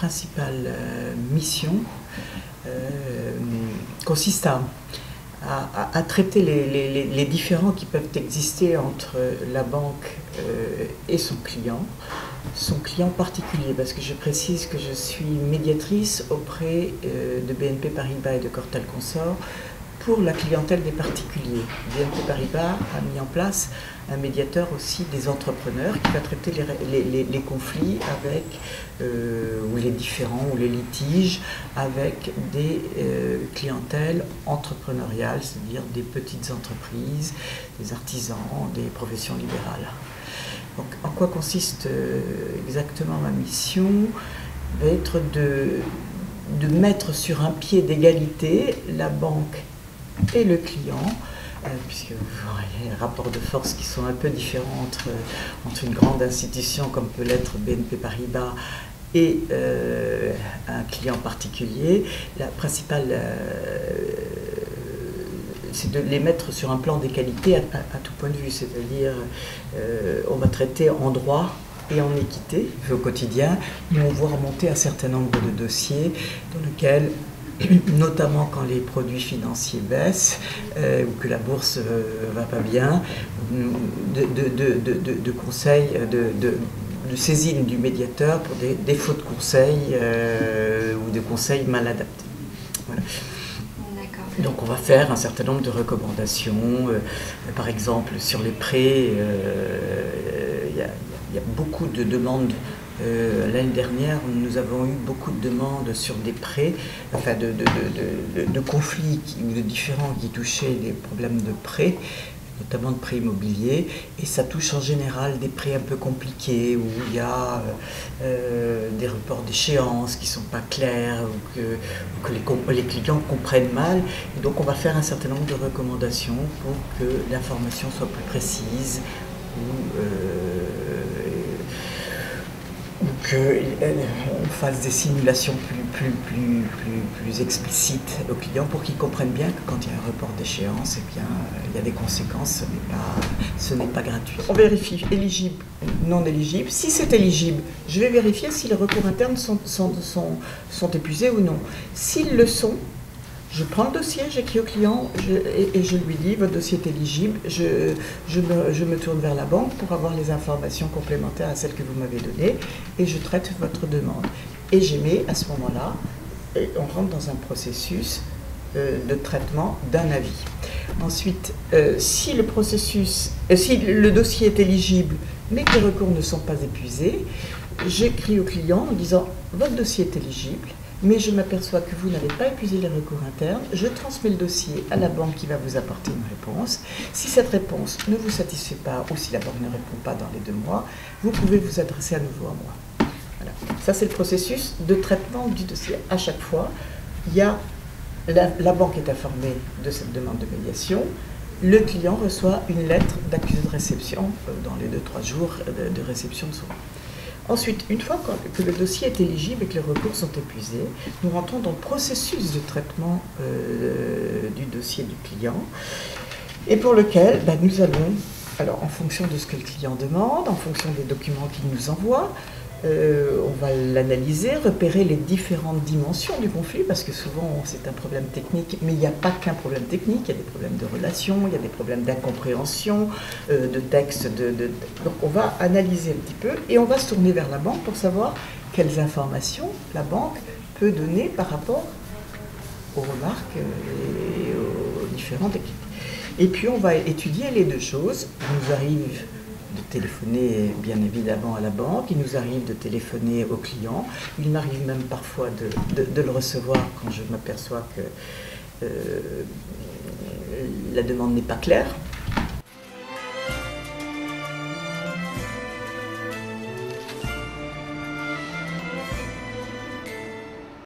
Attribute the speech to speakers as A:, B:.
A: principale euh, mission consiste à, traiter les, les, différends qui peuvent exister entre la banque et son client, son client particulier, parce que je précise que je suis médiatrice auprès de BNP Paribas et de Cortal Consort pour la clientèle des particuliers. BNP Paribas a mis en place un médiateur aussi des entrepreneurs qui va traiter les, conflits avec, euh, ou les différents, ou les litiges avec des euh, clientèles entrepreneuriales, c'est-à-dire des petites entreprises, des artisans, des professions libérales. Donc, en quoi consiste euh, exactement ma mission? Va être de, de mettre sur un pied d'égalité la banque et le client, euh, puisque vous voyez rapports de force qui sont un peu différents entre, entre une grande institution comme peut l'être BNP Paribas et euh, un client particulier. La principale, euh, c'est de les mettre sur un plan d'égalité à, à, tout point de vue, c'est-à-dire on va traiter en droit et en équité au quotidien, mais on voit remonter un certain nombre de dossiers dans lesquels notamment quand les produits financiers baissent euh, ou que la bourse ne euh, va pas bien, de, de, de, conseils, de, saisine du médiateur pour des défauts de conseils euh, ou de conseils mal adaptés. Donc on va faire un certain nombre de recommandations, par exemple sur les prêts, il y, a beaucoup de demandes euh, l'année dernière, nous avons eu beaucoup de demandes sur des prêts, enfin de, conflits ou de différents qui touchaient des problèmes de prêts notamment de prêts immobiliers, et ça touche en général des prêts un peu compliqués, où il y a euh, des reports d'échéance qui ne sont pas clairs, ou que, les, clients comprennent mal. donc on va faire un certain nombre de recommandations pour que l'information soit plus précise, ou, euh, euh, fasse des simulations plus, plus, plus, plus, explicites aux clients pour qu'ils comprennent bien que quand il y a un report d'échéance, eh il y a des conséquences, ce n'est pas, pas gratuit. On vérifie éligible, non éligible. Si c'est éligible, je vais vérifier si les recours internes sont, sont, sont, sont épuisés ou non. S'ils le sont, je prends le dossier, j'écris au client et, je lui dis votre dossier est éligible. Je, me, tourne vers la banque pour avoir les informations complémentaires à celles que vous m'avez données et je traite votre demande. Et j'émets à ce moment-là, on rentre dans un processus euh, de traitement d'un avis. Ensuite, euh, si le processus, euh, si le dossier est éligible mais que les recours ne sont pas épuisés, j'écris au client en disant votre dossier est éligible mais je m'aperçois que vous n'avez pas épuisé les recours internes, je transmets le dossier à la banque qui va vous apporter une réponse. Si cette réponse ne vous satisfait pas ou si la banque ne répond pas dans les deux mois, vous pouvez vous adresser à nouveau à moi. Voilà. Ça, c'est le processus de traitement du dossier. À chaque fois, il y a, la, banque est informée de cette demande de médiation. Le client reçoit une lettre d'accusé de réception euh, dans les 2-3 jours de, réception de son Ensuite, une fois que le dossier est éligible et que les recours sont épuisés, nous rentrons dans le processus de traitement euh, du dossier du client et pour lequel ben, nous allons, alors en fonction de ce que le client demande, en fonction des documents qu'il nous envoie, euh, on va l'analyser, repérer les différentes dimensions du conflit, parce que souvent c'est un problème technique, mais il n'y a pas qu'un problème technique, il y a des problèmes de relations, il y a des problèmes d'incompréhension, euh, de texte. Donc on va analyser un petit peu et on va se tourner vers la banque pour savoir quelles informations la banque peut donner par rapport aux remarques et aux différentes techniques. Et puis on va étudier les deux choses. Nous arrive téléphoner bien évidemment à la banque, il nous arrive de téléphoner au client, il m'arrive même parfois de, le recevoir quand je m'aperçois que euh, la demande n'est pas claire.